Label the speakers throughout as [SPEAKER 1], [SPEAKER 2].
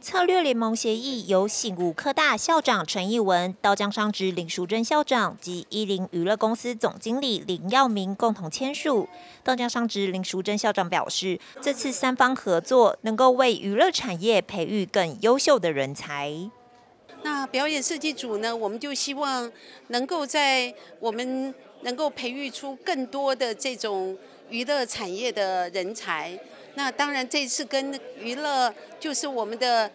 [SPEAKER 1] 策略联盟协议由醒吾科大校长陈义文、刀江商职林淑珍校长及一零娱乐公司总经理林耀明共同签署。刀江商职林淑珍校长表示，这次三方合作能够为娱乐产业培育更优秀的人才。
[SPEAKER 2] 那表演设计组呢，我们就希望能够在我们能够培育出更多的这种娱乐产业的人才。那当然，这次跟娱乐就是我们的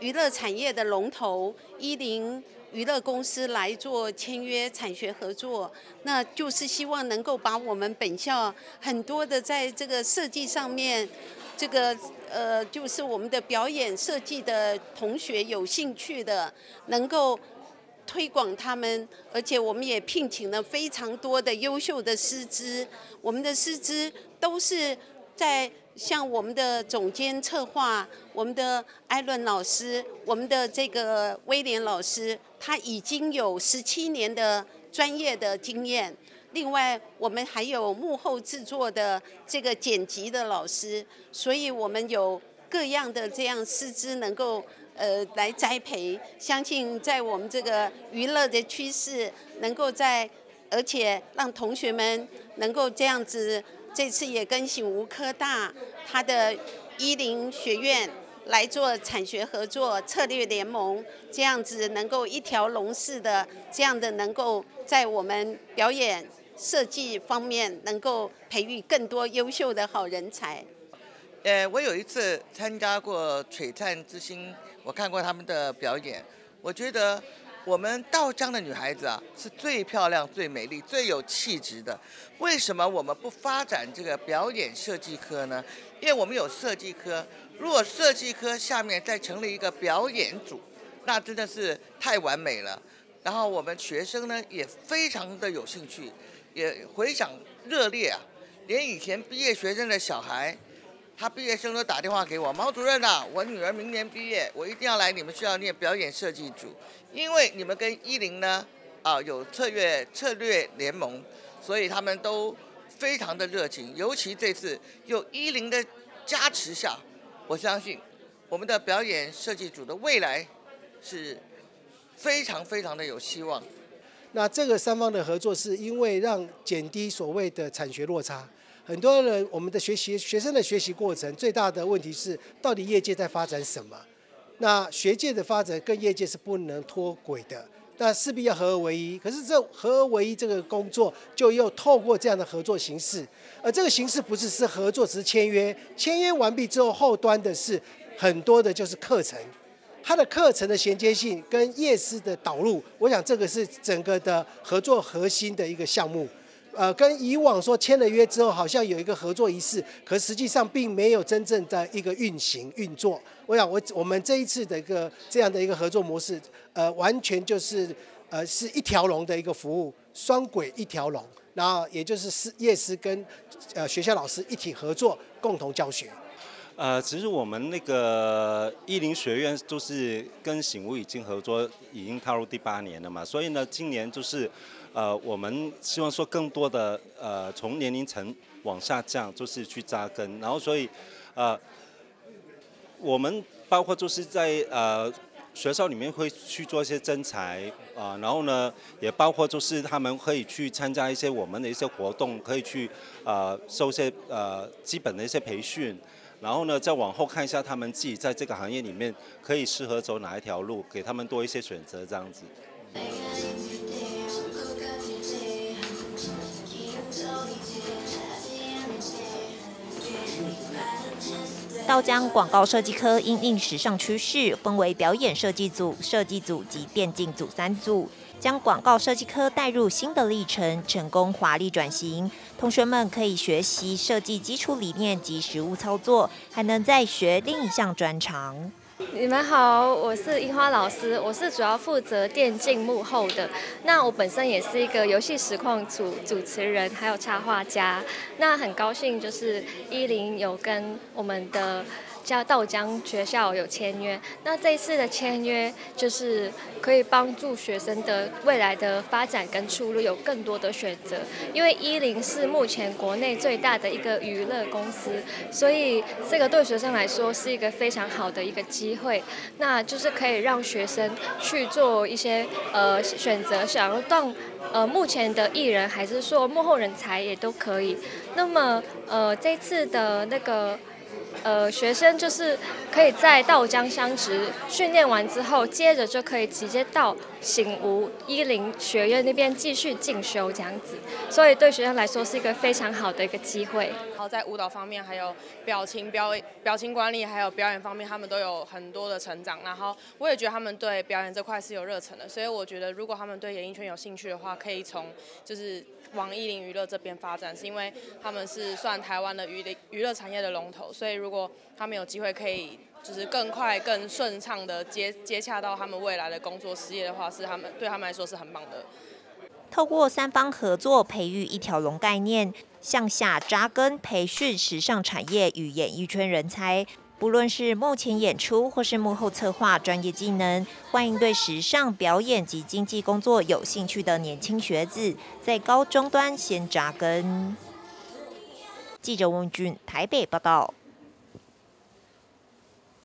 [SPEAKER 2] 娱乐产业的龙头一零娱乐公司来做签约产学合作，那就是希望能够把我们本校很多的在这个设计上面，这个呃就是我们的表演设计的同学有兴趣的，能够推广他们，而且我们也聘请了非常多的优秀的师资，我们的师资都是在。像我们的总监策划，我们的艾伦老师，我们的这个威廉老师，他已经有十七年的专业的经验。另外，我们还有幕后制作的这个剪辑的老师，所以我们有各样的这样师资能够呃来栽培。相信在我们这个娱乐的趋势，能够在而且让同学们能够这样子。这次也跟醒吾科大他的伊林学院来做产学合作策略联盟，这样子能够一条龙式的这样的能够在我们表演设计方面能够培育更多优秀的好人才。
[SPEAKER 3] 呃，我有一次参加过璀璨之星，我看过他们的表演，我觉得。我们道江的女孩子啊，是最漂亮、最美丽、最有气质的。为什么我们不发展这个表演设计科呢？因为我们有设计科，如果设计科下面再成立一个表演组，那真的是太完美了。然后我们学生呢也非常的有兴趣，也回响热烈啊，连以前毕业学生的小孩。他毕业生都打电话给我，毛主任呐，我女儿明年毕业，我一定要来你们学校念表演设计组，因为你们跟一零呢，啊有策略策略联盟，所以他们都非常的热情，尤其这次有一零的加持下，我相信我们的表演设计组的未来是非常非常的有希望。
[SPEAKER 4] 那这个三方的合作是因为让减低所谓的产学落差。很多人，我们的学习学生的学习过程最大的问题是，到底业界在发展什么？那学界的发展跟业界是不能脱轨的，那势必要合而为一。可是这合而为一这个工作，就又透过这样的合作形式，而这个形式不是是合作，只是签约。签约完毕之后，后端的是很多的就是课程，它的课程的衔接性跟业师的导入，我想这个是整个的合作核心的一个项目。呃，跟以往说签了约之后，好像有一个合作仪式，可实际上并没有真正的一个运行运作。我想，我我们这一次的一个这样的一个合作模式，呃，完全就是呃是一条龙的一个服务，双轨一条龙，然后也就是是业师跟呃学校老师一起合作，共同教学。
[SPEAKER 5] 呃，其实我们那个艺林学院就是跟醒悟已经合作，已经踏入第八年了嘛，所以呢，今年就是，呃，我们希望说更多的呃从年龄层往下降，就是去扎根，然后所以，呃，我们包括就是在呃学校里面会去做一些征才啊，然后呢，也包括就是他们可以去参加一些我们的一些活动，可以去呃受些呃基本的一些培训。然后呢，再往后看一下他们自己在这个行业里面可以适合走哪一条路，给他们多一些选择，这样子。
[SPEAKER 1] 到将广告设计科因应时尚趋势，分为表演设计组、设计组及电竞组三组。将广告设计科带入新的历程，成功华丽转型。同学们可以学习设计基础理念及实务操作，还能再学另一项专长。
[SPEAKER 6] 你们好，我是樱花老师，我是主要负责电竞幕后的。那我本身也是一个游戏实况组主持人，还有插画家。那很高兴就是依林有跟我们的。叫道江学校有签约。那这一次的签约就是可以帮助学生的未来的发展跟出路有更多的选择，因为一零是目前国内最大的一个娱乐公司，所以这个对学生来说是一个非常好的一个机会。那就是可以让学生去做一些呃选择，想要当呃目前的艺人，还是说幕后人才也都可以。那么呃这次的那个。呃，学生就是可以在道江相职训练完之后，接着就可以直接到醒吾一林学院那边继续进修这样子，所以对学生来说是一个非常好的一个机会。
[SPEAKER 7] 然后在舞蹈方面，还有表情表表情管理，还有表演方面，他们都有很多的成长。然后我也觉得他们对表演这块是有热忱的，所以我觉得如果他们对演艺圈有兴趣的话，可以从就是往一林娱乐这边发展，是因为他们是算台湾的娱乐娱乐产业的龙头，所以如果他们有机会可以就是更快、更顺畅的接接洽到他们未来的工作事业的话，是他们对他们来说是很棒的。
[SPEAKER 1] 透过三方合作，培育一条龙概念，向下扎根培训时尚产业与演艺圈人才。不论是目前演出或是幕后策划专业技能，欢迎对时尚表演及经济工作有兴趣的年轻学子，在高中端先扎根。记者翁俊台北报道。